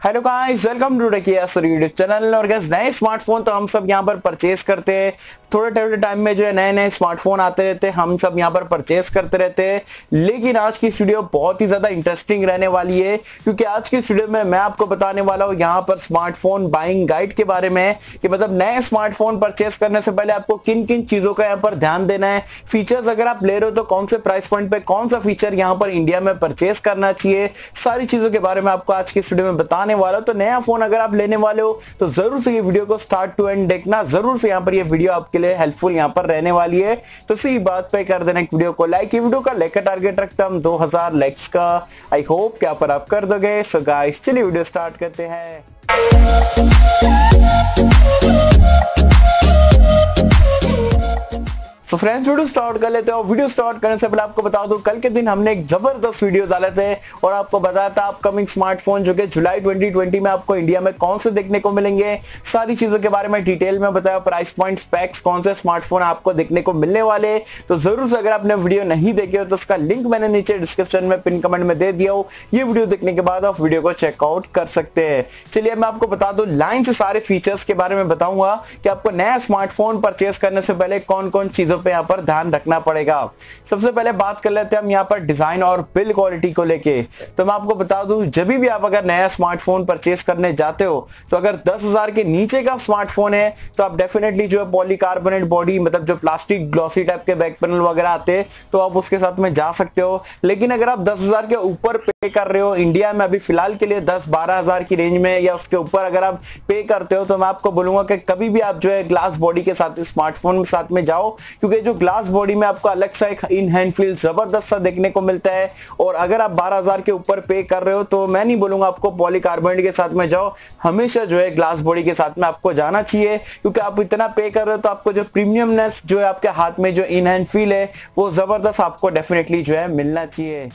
Hello guys welcome to YouTube channel और guys नए smartphone तो हम सब यहाँ पर परचेस करते हैं। थोड़े थोड़े टाइम में जो है नए नए स्मार्टफ़ोन आते रहते हैं, हम सब यहाँ पर परचेस करते रहते हैं। लेकिन आज की वीडियो बहुत ही ज़्यादा इंटरेस्टिंग रहने वाली है, क्योंकि आज की वीडियो में मैं आपको बताने वाला हूँ यहाँ पर स्मार्टफ़ोन बाइंग गाइड के बारे में, कि मतलब नए स्मार्टफ़ोन परचेस करने से पहले आपको किन किन चीज़ों का यहाँ पर ध्यान देना है। फीचर्स अगर आप ले रहे हो तो कौन से प्राइस पॉइंट पे कौन सा फीचर यहाँ पर इंडिया में परचेस करना चाहिए। सारी चीज़ों के बारे में आपको आज की वीडियो में बताने बताने वाला तो नया फ़ोन अगर आप लेने वाले हो तो ज़रूर से ये वीडियो को स्टार्ट टू एंड देखना, ज़रूर से यहाँ पर ये वीडियो आपके लिए हेल्पफुल यहाँ पर रहने वाली है। तो इसी बात पे कर देना वीडियो को लाइक ये वीडियो का लाइक का टारगेट रखता हम 2000 लाइक्स का। आई होप यहाँ पर आप कर दोगे। सो गाइस चलिए वीडियो स्टार्ट करते हैं। सो फ्रेंड्स वीडियो स्टार्ट कर लेते हैं और वीडियो स्टार्ट करने से पहले आपको बता दूँ, कल के दिन हमने एक ज़बरदस्त वीडियो डाले थे और आपको बताया था अपकमिंग स्मार्टफ़ोन जो कि जुलाई 2020 में आपको इंडिया में कौन से देखने को मिलेंगे। सारी चीज़ों के बारे में डिटेल में बताया प्राइस पॉइंट स्पेक्स कौन से स्मार्टफ़ोन आपको देखने को मिलने वाले। तो ज़रूर से अगर आपने वीडियो नहीं देखे हो तो उसका लिंक मैंने नीचे डिस्क्रिप्शन में, पिन कमेंट में दे दिया हो। ये वीडियो देखने के बाद आप वीडियो को चेकआउट कर सकते हैं। चलिए मैं आपको बता दू लाइन से सारे फीचर्स के बारे में बताऊँगा कि आपको नया स्मार्टफ़ोन परचेस करने से पहले कौन कौन चीज़ों पे यहाँ पर ध्यान रखना पड़ेगा। सबसे पहले बात कर लेते हैं हम यहाँ पर डिज़ाइन और बिल्ड क्वालिटी को लेके। तो मैं आपको बता दूँ, जब भी आप अगर नया स्मार्टफ़ोन परचेस करने जाते हो तो अगर दस के नीचे का स्मार्टफ़ोन है तो आप डेफिनेटली जो है पॉलीकार्बोनेट बॉडी मतलब जो प्लास्टिक ग्लॉसी टाइप के बैक पैनल वगैरह आते तो आप उसके साथ में जा सकते हो। लेकिन अगर आप दस हज़ार के ऊपर पे कर रहे हो इंडिया में अभी फ़िलहाल के लिए दस बारह हज़ार की रेंज में या उसके ऊपर अगर आप पे करते हो तो मैं आपको बोलूँगा कि कभी भी आप जो है ग्लास बॉडी के साथ स्मार्टफ़ोन साथ में जाओ, क्योंकि जो ग्लास बॉडी में आपको अलग सा एक इन हैंड फील ज़बरदस्त सा देखने को मिलता है। और अगर आप बारह हज़ार के ऊपर पे कर रहे हो तो मैं नहीं बोलूँगा आपको पॉलीकार्बोनेट के साथ में जाओ। हमेशा जो है ग्लास बॉडी के साथ में आपको जाना चाहिए, क्योंकि आप इतना पे कर रहे हो तो आपको जो प्रीमियमनेस जो है आपके हाथ में जो इन हैंड फील है, वो ज़बरदस्त आपको डेफिनेटली जो है मिलना चाहिए।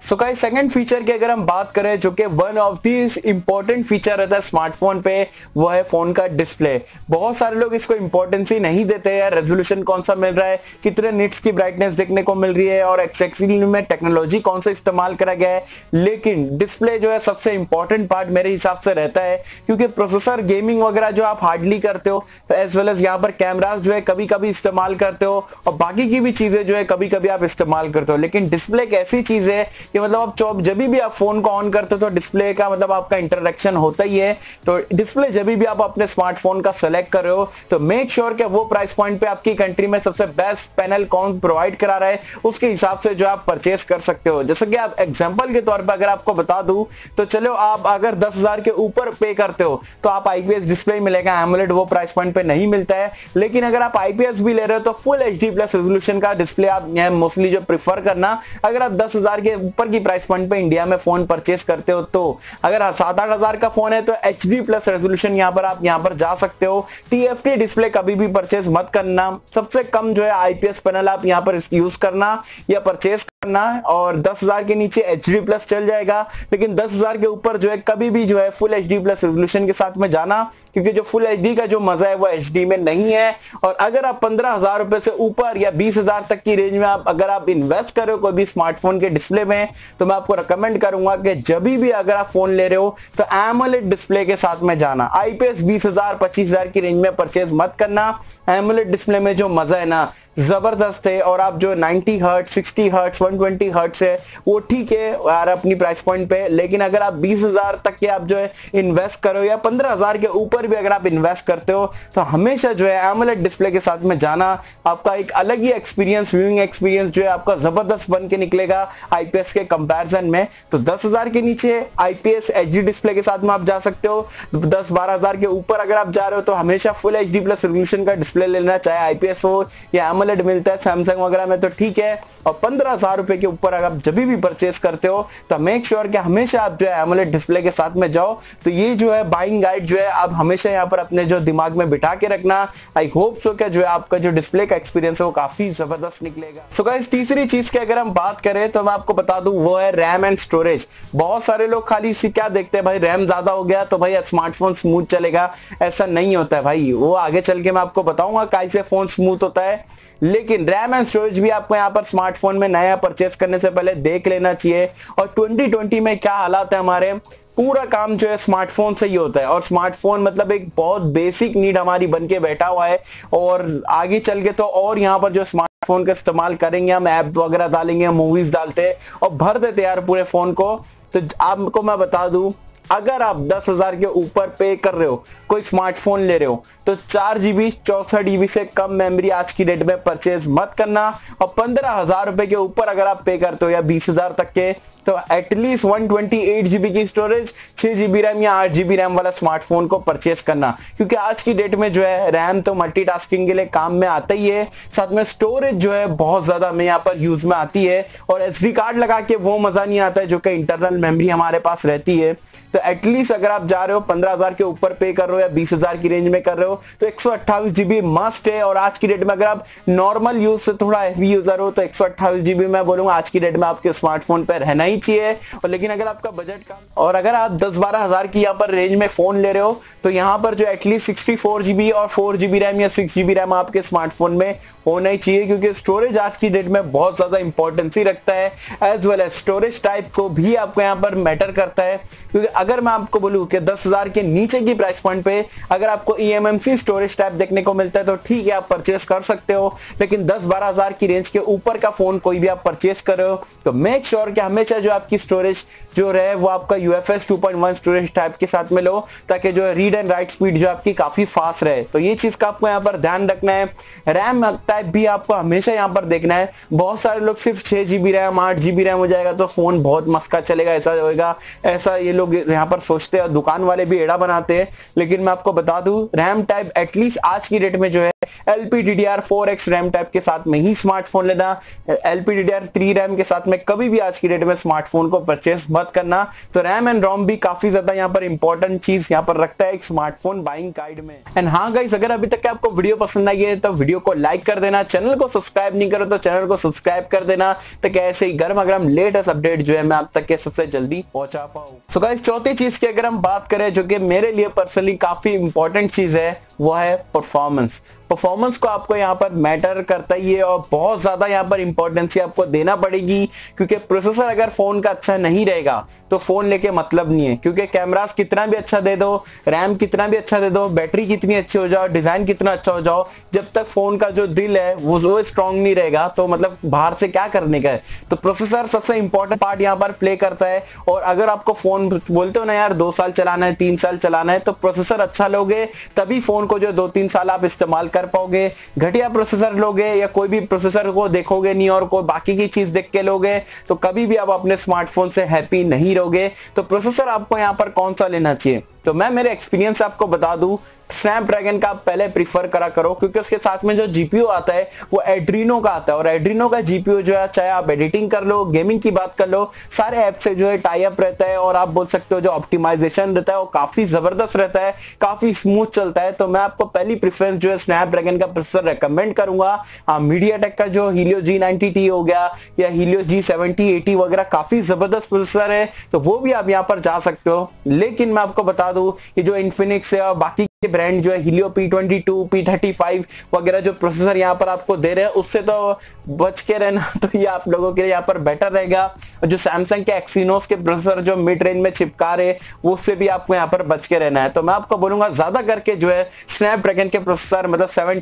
सो का सेकंड फीचर की अगर हम बात करें, जो कि one of this important feature रहता है स्मार्टफ़ोन पे, वो है फ़ोन का डिस्प्ले बहुत सारे लोग इसको इंपॉर्टेंस ही नहीं देते हैं। रेजोल्यूशन कौन सा मिल रहा है? कितने निट्स की ब्राइटनेस देखने को मिल रही है? और एक्सेक्सली में टेक्नोलॉजी कौन सा इस्तेमाल करा गया है? लेकिन डिस्प्ले जो है सबसे इंपॉर्टेंट पार्ट मेरे हिसाब से रहता है, क्योंकि प्रोसेसर गेमिंग वगैरह जो आप हार्डली करते हो एज वेल एज यहाँ पर कैमराज जो है कभी कभी इस्तेमाल करते हो, और बाकी की भी चीज़ें जो है कभी कभी आप इस्तेमाल करते हो. लेकिन डिस्प्ले एक ऐसी चीज़ है कि मतलब आप चौब जब भी आप फ़ोन को ऑन करते हो तो डिस्प्ले का मतलब आपका इंटरेक्शन होता ही है। तो डिस्प्ले जब भी आप अपने स्मार्टफ़ोन का सेलेक्ट कर रहे हो तो मेक श्योर sure कि वो प्राइस पॉइंट पे आपकी कंट्री में सबसे बेस्ट पैनल कौन प्रोवाइड करा रहा है, उसके हिसाब से जो आप परचेस कर सकते हो। जैसे कि आप एग्ज़ाम्पल के तौर पर अगर आपको बता दू तो चलो आप अगर दस के ऊपर पे करते हो तो आप आईपीएस डिस्प्ले मिलेगा एमुलेट वो प्राइस पॉइंट पे नहीं मिलता है। लेकिन अगर आप आईपीएस भी ले रहे हो तो फुल एचडी प्लस रेजोल्यूशन का डिस्प्ले आप मोस्टली जो प्रिफर करना, अगर आप दस हज़ार के ऊपर की प्राइस पॉइंट पे इंडिया में फ़ोन परचेस करते हो तो अगर सात आठ हज़ार का फ़ोन है तो एच डी प्लस रेजोल्यूशन यहाँ पर आप यहाँ पर जा सकते हो। TFT डिस्प्ले कभी भी परचेस मत करना। सबसे कम जो है आईपीएस पैनल आप यहाँ पर यूज़ करना या परचेस करना है और दस हज़ार के नीचे एच डी प्लस चल जाएगा। लेकिन दस हज़ार के ऊपर जो है, कभी भी जो है full H D plus resolution के साथ में जाना, क्योंकि जो फुल एच डी का जो मज़ा है, वो एच डी में नहीं है। और अगर आप पंद्रह हज़ार रुपए से ऊपर या बीस हज़ार तक की रेंज में आप, अगर आप इन्वेस्ट करो कोई भी स्मार्टफ़ोन के डिस्प्ले में तो मैं आपको रिकमेंड करूँगा कि जब भी अगर आप फ़ोन ले रहे हो तो एमोलेट डिस्प्ले के साथ में जाना। आईपीएस बीस हज़ार, पच्चीस हज़ार की रेंज में परचेज मत करना। एमोलेट डिस्प्ले में जो मज़ा है ना, ज़बरदस्त है। और आप जो 90 हर्ट 60 हर्ट 120 हर्ट से वो ठीक है, यार अपनी प्राइस पॉइंट पे, लेकिन अगर आप बीस हज़ार तक के आप जो है इन्वेस्ट करो या पंद्रह हज़ार के ऊपर भी अगर आप इन्वेस्ट करते हो तो हमेशा जो है एमोलेट डिस्प्ले के साथ में जाना, आपका एक अलग ही एक्सपीरियंस व्यूइंग एक्सपीरियंस जो है आपका ज़बरदस्त बन के निकलेगा आईपीएस के कंपैरिजन में। तो दस हज़ार के नीचे आईपीएस एच डिस्प्ले के साथ में आप जा सकते हो। दस बारह हज़ार के ऊपर अगर आप जा रहे हो तो हमेशा full H D plus resolution का डिस्प्ले लेना, चाहे आईपीएस हो या एमोलेड मिलता है सैमसंग वगैरह में तो ठीक है। और पंद्रह रुपए के ऊपर अगर आप जब भी परचेस करते हो तो मेक श्योर कि हमेशा आप जो है एमोलेड डिस्प्ले के साथ में जाओ। तो ये जो है बाइंग गाइड जो है आप हमेशा यहाँ पर अपने जो दिमाग में बिठा के रखना। आई होप सो क्या जो है आपका जो डिस्प्ले का एक्सपीरियंस है वो काफ़ी ज़बरदस्त निकलेगा। सो so, तीसरी चीज़ की अगर हम बात करें तो मैं आपको बता दूँ वो है रैम एंड स्टोरेज बहुत सारे लोग खाली इसी क्या देखते हैं भाई रैम ज़्यादा हो गया तो भाई स्मार्टफ़ोन स्मूथ चलेगा। ऐसा नहीं होता है भाई। वो आगे चल के मैं आपको बताऊँगा कैसे फ़ोन स्मूथ होता है। लेकिन रैम एंड स्टोरेज भी आपको यहाँ पर स्मार्टफ़ोन में नया परचेस करने से पहले देख लेना चाहिए। और 2020 में क्या हालात है हमारे? पूरा काम जो है स्मार्टफ़ोन से ही होता है। और स्मार्टफ़ोन मतलब एक बहुत बेसिक नीड हमारी बन के बैठा हुआ है। और आगे चल के तो और यहाँ पर जो स्मार्टफ़ोन का इस्तेमाल करेंगे, हम ऐप वगैरह डालेंगे मूवीज़ डालते हैं और भर देते यार पूरे फ़ोन को। तो आपको मैं बता दूँ अगर आप दस हज़ार के ऊपर पे कर रहे हो, कोई स्मार्टफ़ोन ले रहे हो तो चार जीबी चौसठ जीबी से कम मेमोरी आज की डेट में परचेज मत करना। और पंद्रह हज़ार रुपए के ऊपर अगर आप पे करते हो या बीस हज़ार तक के तो at least one twenty eight GB की स्टोरेज छह जीबी रैम या आठ जीबी रैम वाला स्मार्टफ़ोन को परचेज करना। क्योंकि आज की डेट में जो है रैम तो मल्टीटास्किंग के लिए काम में आता ही है। साथ में स्टोरेज जो है, बहुत ज़्यादा हमें यहाँ पर यूज़ में आती है। और एसडी कार्ड लगा के वो मज़ा नहीं आता है, जो कि इंटरनल मेमोरी हमारे पास रहती है। तो एटलीस्ट अगर आप जा रहे हो, पंद्रह हज़ार के ऊपर पे कर रहे हो या बीस हज़ार की रेंज में कर रहे हो तो एक सौ अट्ठाईस जीबी मस्ट है। और आज की डेट में अगर आप नॉर्मल यूज़ से थोड़ा हेवी यूज़र हो तो एक सौ अट्ठाईस जीबी मैं बोलूँगा, आज की डेट में आपके स्मार्टफ़ोन पर रहना ही चाहिए। और लेकिन अगर आपका बजट कम, और अगर आप दस बारह हज़ार की यहाँ पर रेंज में फ़ोन ले रहे हो तो यहाँ पर जो at least sixty four GB और फोर जीबी रैम या सिक्स जीबी रैम आपके स्मार्टफ़ोन में होना ही चाहिए, क्योंकि स्टोरेज आज की डेट में बहुत ज़्यादा इंपॉर्टेंस ही रखता है as well as storage type को भी आपको यहाँ पर मैटर करता है। क्योंकि अगर मैं आपको बोलूँ कि दस हज़ार के नीचे की प्राइस पॉइंट पे अगर आपको ईएमएमसी स्टोरेज टाइप देखने को मिलता है तो ठीक है, आप परचेस कर सकते हो। लेकिन दस बारह हज़ार की रेंज के ऊपर का फ़ोन कोई भी आप परचेस कर रहे हो तो मेक श्योर sure कि हमेशा जो आपकी स्टोरेज जो रहे, वो आपका यूएफएस 2.1 स्टोरेज टाइप के साथ में लो, ताकि जो रीड एंड राइट स्पीड जो आपकी काफ़ी फास्ट रहे। तो ये चीज़ का आपको यहाँ पर ध्यान रखना है। रैम टाइप भी आपको हमेशा यहाँ पर देखना है। बहुत सारे लोग सिर्फ़ छह जीबी रैम आठ जीबी रैम हो जाएगा तो फ़ोन बहुत मस्का चलेगा, ऐसा होगा ऐसा ये लोग यहाँ पर सोचते हैं, दुकान वाले भी एड़ा बनाते हैं। लेकिन मैं आपको बता दूँ, रैम टाइप एटलीस्ट आज की डेट में जो है LPDDR 4X रैम टाइप के साथ में ही स्मार्टफ़ोन लेना LPDDR 3 रैम के साथ में कभी भी आज की डेट में स्मार्टफ़ोन को परचेस मत करना। तो रैम एंड रोम भी काफ़ी ज़्यादा यहाँ पर इंपॉर्टेंट चीज़ यहाँ पर रखता है एक स्मार्टफ़ोन बाइंग गाइड में। एंड हाँ गाइस अगर अभी तक आपको वीडियो पसंद आई है तो वीडियो को लाइक कर देना चैनल को सब्सक्राइब नहीं करो तो चैनल को सब्सक्राइब कर देना तो कैसे ही गर्म गर्म लेटेस्ट अपडेट जो है मैं आप तक के सबसे जल्दी पहुँचा पाऊँ। सो गाइस चौथी चीज़ की अगर हम बात करें, जो कि मेरे लिए पर्सनली काफ़ी इंपॉर्टेंट चीज़ है, वो है परफॉर्मेंस परफॉर्मेंस को आपको यहाँ पर मैटर करता ही है और बहुत ज़्यादा यहाँ पर इंपॉर्टेंस आपको देना पड़ेगी, क्योंकि प्रोसेसर अगर फ़ोन का अच्छा नहीं रहेगा तो फ़ोन लेके मतलब नहीं है। क्योंकि कैमरास कितना भी अच्छा दे दो रैम कितना भी अच्छा दे दो बैटरी कितनी अच्छी हो जाओ डिज़ाइन कितना अच्छा हो जाओ, जब तक फ़ोन का जो दिल है, वो जो स्ट्रॉन्ग नहीं रहेगा तो मतलब बाहर से क्या करने का है? तो प्रोसेसर सबसे इंपॉर्टेंट पार्ट यहाँ पर प्ले करता है। और अगर आपको फ़ोन बोलते हो ना यार, दो साल चलाना है, तीन साल चलाना है तो प्रोसेसर अच्छा लोगे, तभी फ़ोन को जो दो तीन साल आप इस्तेमाल कर पाओगे? घटिया प्रोसेसर लोगे या कोई भी प्रोसेसर को देखोगे नहीं और कोई बाकी की चीज़ देख के लोगे तो कभी भी आप अपने स्मार्टफ़ोन से हैप्पी नहीं रहोगे। तो प्रोसेसर आपको यहाँ पर कौन सा लेना चाहिए? तो मैं मेरे एक्सपीरियंस आपको बता दूँ स्नैपड्रैगन का पहले प्रीफर करा करो, क्योंकि उसके साथ में जो जीपीयू आता है, वो एड्रीनो का आता है। और एड्रीनो का जीपीयू जो है, चाहे आप एडिटिंग कर लो गेमिंग की बात कर लो, सारे ऐप से जो है टाई अप रहता है, और आप बोल सकते हो जो ऑप्टिमाइजेशन रहता है, वो काफ़ी ज़बरदस्त रहता है, काफ़ी स्मूथ चलता है। तो मैं आपको पहली प्रेफरेंस जो है स्नैपड्रैगन का प्रोसेसर रिकमेंड करूँगा। हाँ मीडिया टेक का जो हीलियो जी नाइनटी हो गया, या हीलियो जी सेवेंटी एटी वगैरह काफ़ी ज़बरदस्त प्रोसेसर है तो वो भी आप यहाँ पर जा सकते हो। लेकिन मैं आपको बता दूँ कि जो इन्फिनिक्स है और बाकी ब्रांड जो है Helio P twenty two P thirty five वगैरह जो प्रोसेसर यहाँ पर आपको दे रहे हैं, उससे तो बच के रहना तो ये आप लोगों के लिए यहाँ पर बेटर रहेगा। जो सैमसंग के एक्सीनोस के प्रोसेसर जो मिड रेंज में चिपका रहे, वो उससे भी आपको यहाँ पर बच के रहना है। तो मैं आपको बोलूँगा, ज़्यादा करके जो है स्नैपड्रैगन के प्रोसेसर मतलब सेवन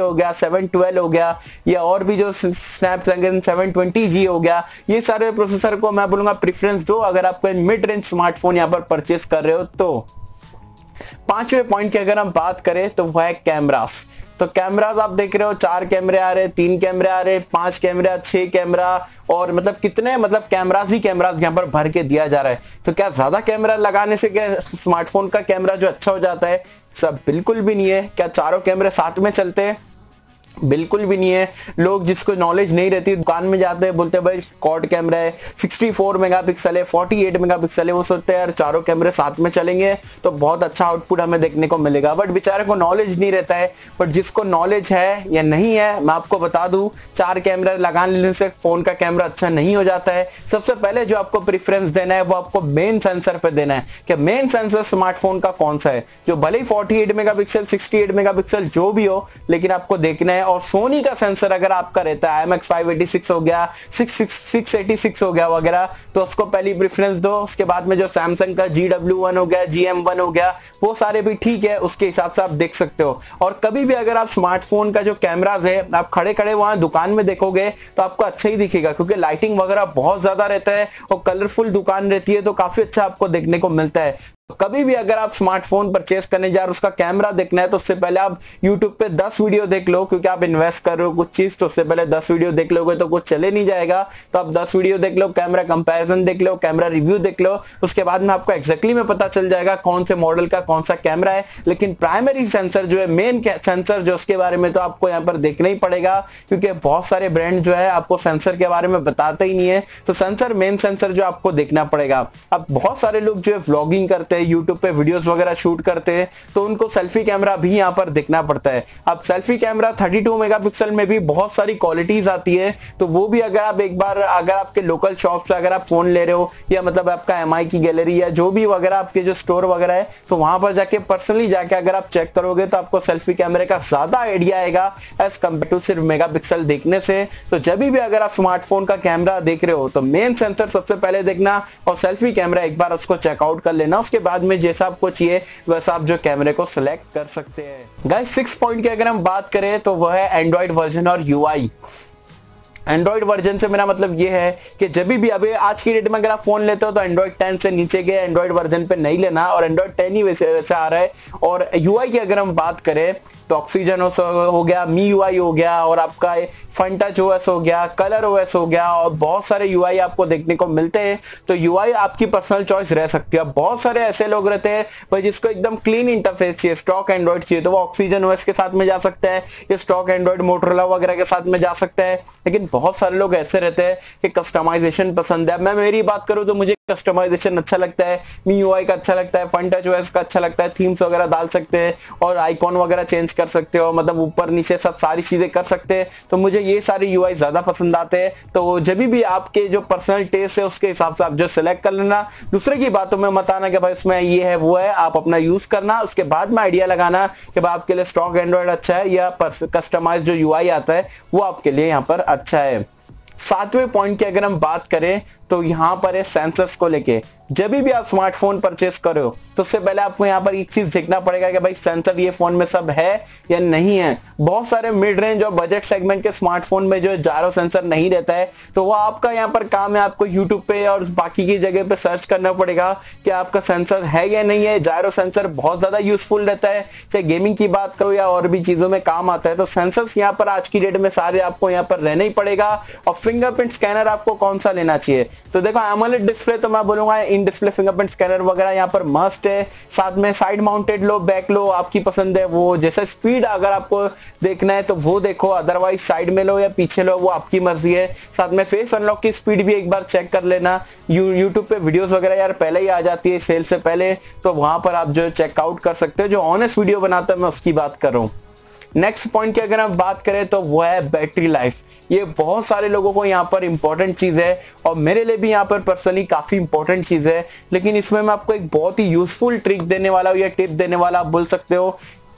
हो गया सेवन हो गया, या और भी जो स्नैपड्रैगन सेवन हो गया, ये सारे प्रोसेसर को मैं बोलूँगा प्रिफरेंस दो। अगर आप मिड रेंज स्मार्टफ़ोन यहाँ पर परचेस कर रहे हो तो। पाँचवें पॉइंट की अगर हम बात करें तो वह है कैमरास तो कैमराज आप देख रहे हो, चार कैमरे आ रहे, तीन कैमरे आ रहे, पाँच कैमरा छह कैमरा और मतलब कितने मतलब कैमराज ही कैमराज यहाँ पर भर के दिया जा रहा है। तो क्या ज़्यादा कैमरा लगाने से क्या स्मार्टफ़ोन का कैमरा जो अच्छा हो जाता है? सब बिल्कुल भी नहीं है। क्या चारों कैमरे साथ में चलते हैं? बिल्कुल भी नहीं है। लोग जिसको नॉलेज नहीं रहती, दुकान में जाते हैं, बोलते हैं, भाई कॉड कैमरा है 64 मेगापिक्सल है 48 मेगापिक्सल है। वो सोचते हैं, यार, चारों कैमरे साथ में चलेंगे तो बहुत अच्छा आउटपुट हमें देखने को मिलेगा। बट बेचारे को नॉलेज नहीं रहता है। बट जिसको नॉलेज है या नहीं है, मैं आपको बता दूँ, चार कैमरा लगा लेने से फ़ोन का कैमरा अच्छा नहीं हो जाता है। सबसे पहले जो आपको प्रिफरेंस देना है, वो आपको मेन सेंसर पे देना है कि मेन सेंसर स्मार्टफ़ोन का कौन सा है? जो भले ही फोर्टी एट मेगा पिक्सल जो भी हो, लेकिन आपको देखना है और सोनी का सेंसर अगर आपका रहता है एम एक्स हो गया सिक्स हो गया वगैरह तो उसको पहली प्रेफरेंस दो। उसके बाद में जो सैमसंग का जी डब्ल्यू वन हो गया जी एम वन हो गया, वो सारे भी ठीक है, उसके हिसाब से आप देख सकते हो। और कभी भी अगर आप स्मार्टफ़ोन का जो कैमराज है, आप खड़े खड़े वहाँ दुकान में देखोगे तो आपको अच्छा ही दिखेगा, क्योंकि लाइटिंग वगैरह बहुत ज़्यादा रहता है और कलरफुल दुकान रहती है तो काफ़ी अच्छा आपको देखने को मिलता है। कभी भी अगर आप स्मार्टफ़ोन परचेस करने जा रहे हो, उसका कैमरा देखना है तो उससे पहले आप यूट्यूब पे 10 वीडियो देख लो, क्योंकि आप इन्वेस्ट कर रहे हो कुछ चीज़ तो उससे पहले 10 वीडियो देख लोगे तो कुछ चले नहीं जाएगा। तो आप 10 वीडियो देख लो कैमरा कंपैरिजन देख लो कैमरा रिव्यू देख लो, उसके बाद में आपको एक्जैक्टली में पता चल जाएगा कौन से मॉडल का कौन सा कैमरा है। लेकिन प्राइमरी सेंसर जो है मेन सेंसर जो उसके बारे में तो आपको यहाँ पर देखना ही पड़ेगा, क्योंकि बहुत सारे ब्रांड जो है, आपको सेंसर के बारे में बताते ही नहीं है। तो सेंसर मेन सेंसर जो आपको देखना पड़ेगा। अब बहुत सारे लोग जो है व्लॉगिंग करते हैं यूट्यूब पे वीडियोस वगैरह शूट करते हैं तो उनको सेल्फी कैमरा भी यहाँ पर दिखना पड़ता है। अब सेल्फी कैमरा 32 मेगापिक्सल में भी बहुत सारी क्वालिटीज आती है तो वो भी अगर आप एक बार, अगर आपके लोकल शॉप से अगर आप फ़ोन ले रहे हो, या मतलब आपका एम की गैलरी या जो भी वगैरह आपके जो स्टोर वगैरह है तो वहाँ पर जाके पर्सनली जाके अगर आप चेक करोगे तो आपको सेल्फी कैमरे का ज़्यादा आइडिया आएगा एज कंपेयर टू सिर्फ़ मेगा देखने से। तो जब भी अगर आप स्मार्टफ़ोन का कैमरा देख रहे हो तो मेन सेंसर सबसे पहले देखना और सेल्फी कैमरा एक बार उसको चेकआउट कर लेना, उसके बाद में जैसा आपको चाहिए, वैसा आप जो कैमरे को सिलेक्ट कर सकते हैं। गाइस सिक्स पॉइंट की अगर हम बात करें तो वह है एंड्रॉइड वर्जन और यूआई एंड्रॉइड वर्जन से मेरा मतलब ये है कि जब भी अभी आज की डेट में अगर आप फ़ोन लेते हो तो एंड्रॉइड 10 से नीचे के एंड्रॉइड वर्जन पे नहीं लेना और एंड्रॉइड 10 ही वैसे वैसे आ रहा है। और यूआई की अगर हम बात करें तो ऑक्सीजन ओस हो गया मी यूआई हो गया और आपका फंटच ओएस हो गया कलर ओएस हो गया और बहुत सारे यूआई आपको देखने को मिलते हैं। तो यूआई आपकी पर्सनल चॉइस रह सकती है। बहुत सारे ऐसे लोग रहते हैं भाई जिसको एकदम क्लीन इंटरफेस चाहिए स्टॉक एंड्रॉइड चाहिए तो वो ऑक्सीजन ओएस के साथ में जा सकता है, या स्टॉक एंड्रॉइड मोटरोला वगैरह के साथ में जा सकता है। लेकिन बहुत सारे लोग ऐसे रहते हैं कि कस्टमाइजेशन पसंद है। मैं मेरी बात करूँ तो मुझे कस्टमाइजेशन अच्छा लगता है मी यूआई का अच्छा लगता है फन टच ओएस का अच्छा लगता है थीम्स वगैरह डाल सकते हैं और आइकॉन वगैरह चेंज कर सकते हो मतलब ऊपर नीचे सब सारी चीज़ें कर सकते हैं। तो मुझे ये सारे यूआई ज़्यादा पसंद आते हैं। तो जब भी आपके जो पर्सनल टेस्ट है, उसके हिसाब से आप जो सिलेक्ट कर लेना। दूसरे की बातों में मत आना कि भाई उसमें ये है, वो है, आप अपना यूज़ करना। उसके बाद में आइडिया लगाना कि भाई आपके लिए स्टॉक एंड्रॉइड अच्छा है या कस्टमाइज जो यू आता है, वो आपके लिए यहाँ पर अच्छा है। time सातवें पॉइंट की अगर हम बात करें तो यहाँ पर है सेंसर्स को लेके। जब भी आप स्मार्टफ़ोन परचेस करो तो उससे पहले आपको यहाँ पर एक चीज़ देखना पड़ेगा कि भाई सेंसर ये फ़ोन में सब है या नहीं है। बहुत सारे मिड रेंज और बजट सेगमेंट के स्मार्टफ़ोन में जो जारो सेंसर नहीं रहता है तो वो आपका यहाँ पर काम है, आपको यूट्यूब पे और बाकी की जगह पे सर्च करना पड़ेगा कि आपका सेंसर है या नहीं है। जायरो सेंसर बहुत ज़्यादा यूजफुल रहता है। चाहे गेमिंग की बात करो या और भी चीज़ों में काम आता है तो सेंसर्स यहाँ पर आज की डेट में सारे आपको यहाँ पर रहना ही पड़ेगा। और फिंगरप्रिंट स्कैनर आपको कौन सा लेना चाहिए? तो देखो एमोलेट डिस्प्ले तो मैं बोलूँगा इन डिस्प्ले फिंगरप्रिंट स्कैनर वगैरह यहाँ पर मस्ट है। साथ में साइड माउंटेड लो बैक लो, आपकी पसंद है वो, जैसे स्पीड अगर आपको देखना है तो वो देखो अदरवाइज़ साइड में लो या पीछे लो, वो आपकी मर्ज़ी है। साथ में फेस अनलॉक की स्पीड भी एक बार चेक कर लेना। यू यूट्यूब पे वीडियोस वगैरह यार पहले ही आ जाती है सेल से पहले तो वहाँ पर आप जो चेकआउट कर सकते हो। जो ऑनेस्ट वीडियो बनाता है, मैं उसकी बात कर रहा हूँ। नेक्स्ट पॉइंट की अगर हम बात करें तो वो है बैटरी लाइफ ये बहुत सारे लोगों को यहाँ पर इंपॉर्टेंट चीज़ है और मेरे लिए भी यहाँ पर पर्सनली काफ़ी इंपॉर्टेंट चीज़ है। लेकिन इसमें मैं आपको एक बहुत ही यूजफुल ट्रिक देने वाला हूँ या टिप देने वाला आप बोल सकते हो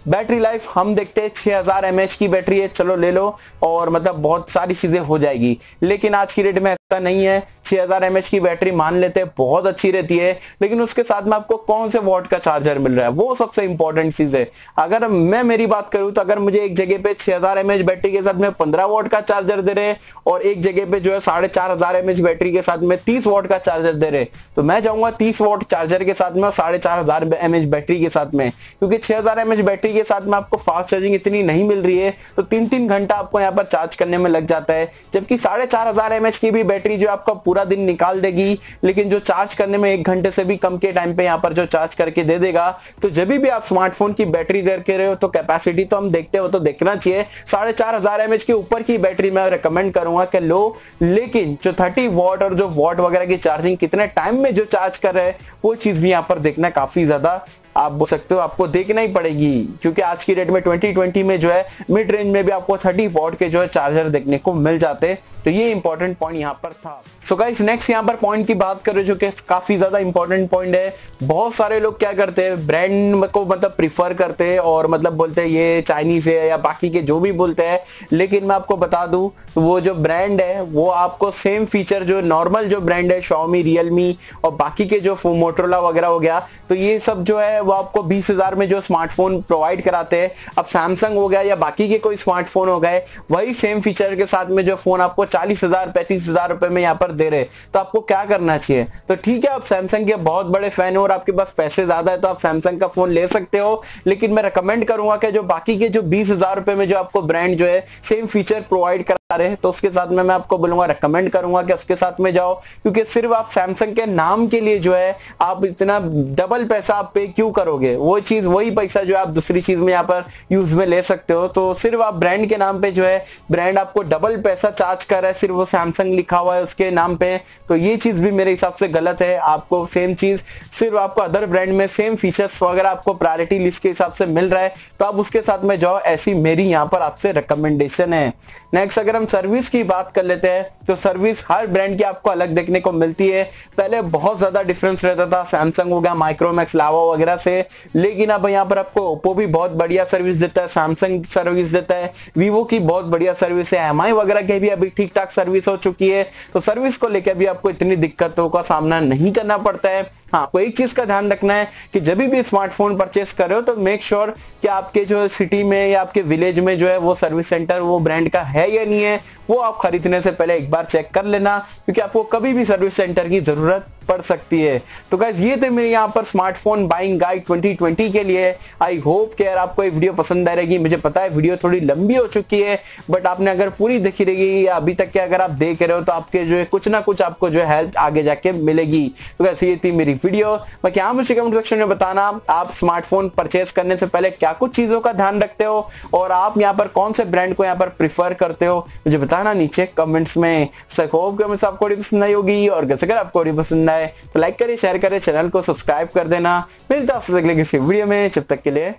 बैटरी लाइफ हम देखते हैं 6000 हज़ार की बैटरी है, चलो ले लो और मतलब बहुत सारी चीज़ें हो जाएगी। लेकिन आज की डेट में ऐसा नहीं है 6000 हज़ार की बैटरी मान लेते हैं, बहुत अच्छी रहती है, लेकिन उसके साथ में आपको कौन से वॉट का चार्जर मिल रहा है, वो सबसे इंपॉर्टेंट चीज़ है। अगर मैं मेरी बात करूँ तो अगर मुझे एक जगह पे 6000 हज़ार बैटरी के साथ में पंद्रह वॉट का चार्जर दे रहे और एक जगह पे जो है साढ़े चार हज़ार बैटरी के साथ में तीस वॉट का चार्जर दे रहे तो मैं जाऊँगा तीस वॉट चार्जर के साथ में और साढ़े चार हज़ार बैटरी के साथ में, क्योंकि छह हज़ार बैटरी के साथ में आपको फास्ट चार्जिंग इतनी नहीं मिल रही है तो तीन तीन घंटा आपको यहाँ पर चार्ज करने में लग जाता है। जबकि साढ़े चार हज़ार एम की भी बैटरी जो आपका पूरा दिन निकाल देगी, लेकिन जो चार्ज करने में एक घंटे से भी कम के टाइम पे यहाँ पर जो चार्ज करके दे देगा तो जब भी आप स्मार्टफ़ोन की बैटरी दे रहे हो तो कैपेसिटी तो हम देखते हो तो देखना चाहिए। साढ़े चार हज़ार एम के ऊपर की बैटरी मैं रिकमेंड करूँगा कि लो, लेकिन जो थर्टी वॉट और जो वॉट वगैरह की चार्जिंग कितने टाइम में जो चार्ज कर रहे हैं, वो चीज़ भी यहाँ पर देखना काफ़ी ज़्यादा आप बोल सकते हो, आपको देखना ही पड़ेगी, क्योंकि आज की डेट में 2020 में जो है मिड रेंज में भी आपको 30 वॉट के जो है चार्जर देखने को मिल जाते तो ये इंपॉर्टेंट पॉइंट यहाँ पर था। सो गाइस नेक्स्ट यहाँ पर पॉइंट की बात करें, जो कि काफ़ी ज़्यादा इंपॉर्टेंट पॉइंट है। बहुत सारे लोग क्या करते हैं ब्रांड को मतलब प्रीफर करते हैं और मतलब बोलते हैं, ये चाइनीज़ है या बाकी के जो भी बोलते हैं। लेकिन मैं आपको बता दूँ, वो जो ब्रांड है, वो आपको सेम फीचर जो नॉर्मल जो ब्रांड है शॉमी रियलमी और बाकी के जो मोटरोला वगैरह हो गया तो ये सब जो है वो आपको बीस हज़ार में जो स्मार्टफ़ोन प्रोवाइड कराते हैं। अब सैमसंग हो गया या बाकी के कोई स्मार्टफ़ोन हो गए, वही सेम फीचर के साथ में जो फ़ोन आपको चालीस हज़ार, पैंतीस हज़ार रुपए में यहाँ पर दे रहे तो आपको क्या करना चाहिए? तो ठीक है, आप सैमसंग के बहुत बड़े फ़ैन हो और आपके पास पैसे ज़्यादा है तो आप सैमसंग का फ़ोन ले सकते हो। लेकिन मैं रिकमेंड करूँगा कि जो बाकी के जो बीस रुपए में जो आपको ब्रांड जो है सेम फीचर प्रोवाइड कर रहे तो उसके साथ में मैं आपको बोलूँगा रिकमेंड करूँगा कि उसके साथ में जाओ। क्योंकि सिर्फ़ आप सैमसंग के नाम के लिए जो है, आप इतना डबल पैसा आप पे क्यों करोगे? वो चीज़, वही पैसा जो आप दूसरी चीज़ में यहाँ पर यूज़ में ले सकते हो। तो सिर्फ़ आप ब्रांड के नाम पे जो है ब्रांड आपको डबल पैसा चार्ज कर रहा है, सिर्फ़ वो सैमसंग लिखा हुआ है उसके नाम पे। तो ये चीज़ भी मेरे हिसाब से गलत है। आपको सेम चीज़, सिर्फ़ आपको अदर ब्रांड में सेम फीचर्स वगैरह आपको प्रायोरिटी लिस्ट के हिसाब से मिल रहा है। तो आप उसके साथ में जाओ, ऐसी मेरी यहाँ पर आपसे रिकमेंडेशन है। नेक्स्ट अगर हम सर्विस की बात कर लेते हैं तो सर्विस हर ब्रांड की आपको अलग देखने को मिलती है। पहले बहुत ज़्यादा डिफरेंस रहता था। सैमसंग हो गया माइक्रोमैक्स लावा वगैरह से लेकिन अब यहाँ पर आपको ओप्पो भी बहुत बढ़िया सर्विस देता है सैमसंग सर्विस देता है वीवो की बहुत बढ़िया सर्विस है एम वगैरह की भी अभी ठीक ठाक सर्विस हो चुकी है। तो सर्विस को लेकर भी आपको इतनी दिक्कतों का सामना नहीं करना पड़ता है। हाँ आपको एक चीज़ का ध्यान रखना है कि जब भी स्मार्टफ़ोन परचेस कर रहे हो तो मेक श्योर कि आपके जो सिटी में या आपके विलेज में जो है वो सर्विस सेंटर वो ब्रांड का है या नहीं है, वो आप खरीदने से पहले एक बार चेक कर लेना। क्योंकि आपको कभी भी सर्विस सेंटर की ज़रूरत पड़ सकती है। तो गैस ये थे मेरे यहाँ पर स्मार्टफ़ोन बाइंग गाइड 2020 के लिए। आई होप कि यार आपको ये वीडियो पसंद आ रहेगी। मुझे पता है वीडियो थोड़ी लंबी हो चुकी है बट आपने अगर पूरी देखी रहेगी या अभी तक के अगर आप देख रहे हो तो आपके जो है कुछ ना कुछ आपको जो है हेल्प आगे जाके मिलेगी। तो गैस ये थी मेरी वीडियो बाकी यहाँ मुझे कमेंट सेक्शन में बताना, आप स्मार्टफ़ोन परचेज करने से पहले क्या कुछ चीज़ों का ध्यान रखते हो, और आप यहाँ पर कौन से ब्रांड को यहाँ पर प्रिफर करते हो, मुझे बताना नीचे कमेंट्स में। होप कमेंट्स आपको पसंद आई होगी, और कैसे अगर आपको पसंद आए तो लाइक करें शेयर करें चैनल को सब्सक्राइब कर देना। मिलता है आपसे अगले किसी वीडियो में, जब तक के लिए